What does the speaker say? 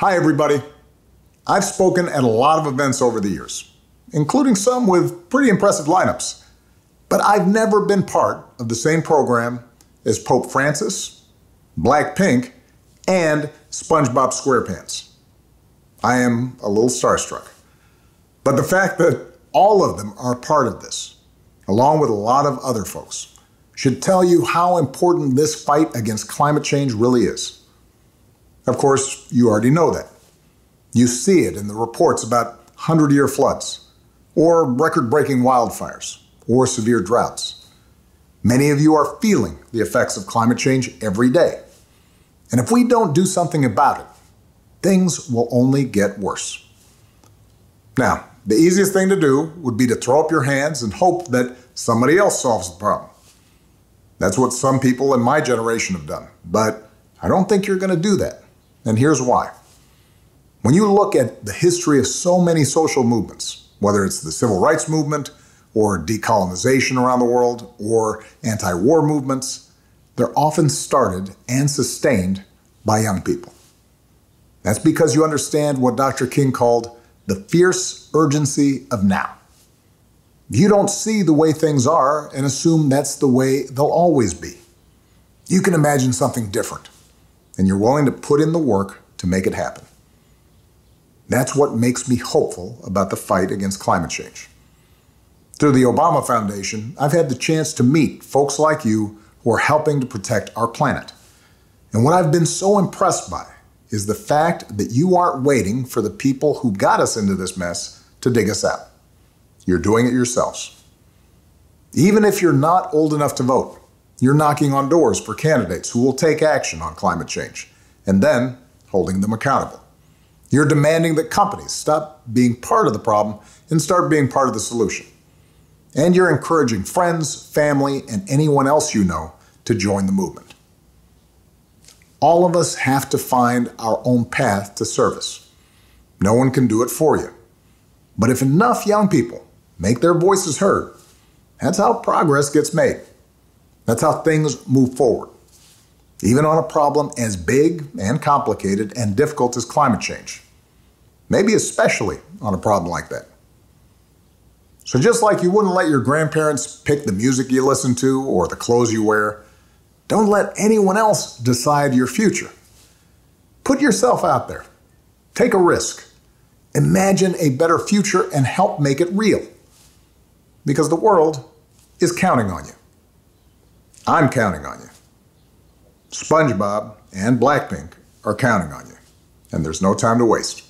Hi, everybody. I've spoken at a lot of events over the years, including some with pretty impressive lineups, but I've never been part of the same program as Pope Francis, Blackpink, and SpongeBob SquarePants. I am a little starstruck. But the fact that all of them are part of this, along with a lot of other folks, should tell you how important this fight against climate change really is. Of course, you already know that. You see it in the reports about 100 year floods, or record breaking wildfires, or severe droughts. Many of you are feeling the effects of climate change every day. And if we don't do something about it, things will only get worse. Now, the easiest thing to do would be to throw up your hands and hope that somebody else solves the problem. That's what some people in my generation have done, but I don't think you're going to do that. And here's why. When you look at the history of so many social movements, whether it's the civil rights movement or decolonization around the world or anti war movements, they're often started and sustained by young people. That's because you understand what Dr. King called the fierce urgency of now. You don't see the way things are and assume that's the way they'll always be. You can imagine something different, and you're willing to put in the work to make it happen. That's what makes me hopeful about the fight against climate change. Through the Obama Foundation, I've had the chance to meet folks like you who are helping to protect our planet. And what I've been so impressed by is the fact that you aren't waiting for the people who got us into this mess to dig us out. You're doing it yourselves. Even if you're not old enough to vote, you're knocking on doors for candidates who will take action on climate change and then holding them accountable. You're demanding that companies stop being part of the problem and start being part of the solution. And you're encouraging friends, family, and anyone else you know to join the movement. All of us have to find our own path to service. No one can do it for you. But if enough young people make their voices heard, that's how progress gets made. That's how things move forward even on a problem as big and complicated and difficult as climate change. Maybe especially on a problem like that. So, just like you wouldn't let your grandparents pick the music you listen to or the clothes you wear, don't let anyone else decide your future. Put yourself out there. Take a risk. Imagine a better future and help make it real. Because the world is counting on you. I'm counting on you. SpongeBob and Blackpink are counting on you, and there's no time to waste.